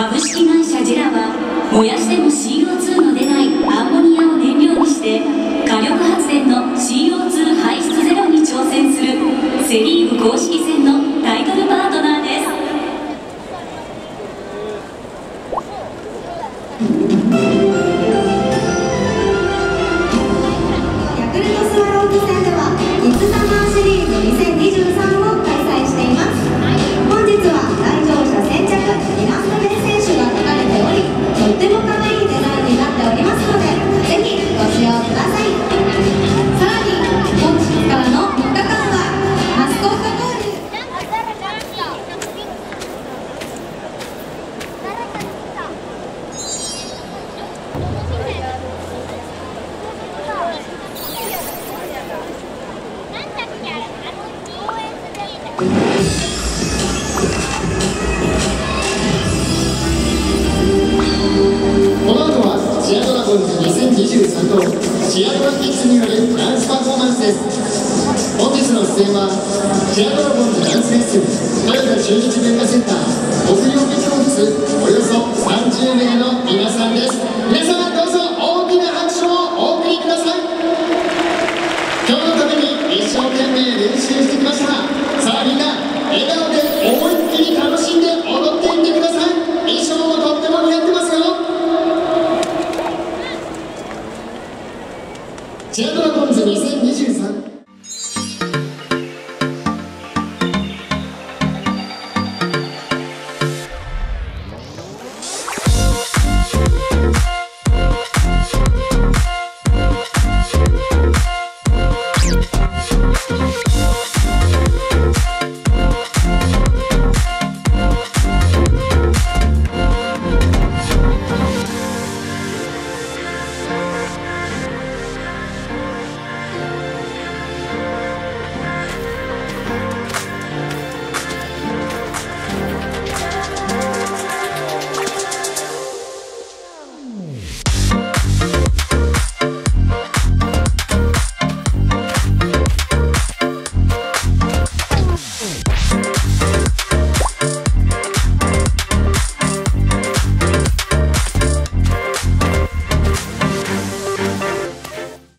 株式会社ジラは燃やしても CM この後はチアドラゴンズ2023とシアドラキッズによるダンスパフォーマンスです。本日の出演はシアドラゴンズダンスフェスト豊田中日文化センター北洋美教スおよそ30名の皆シアトランズ2022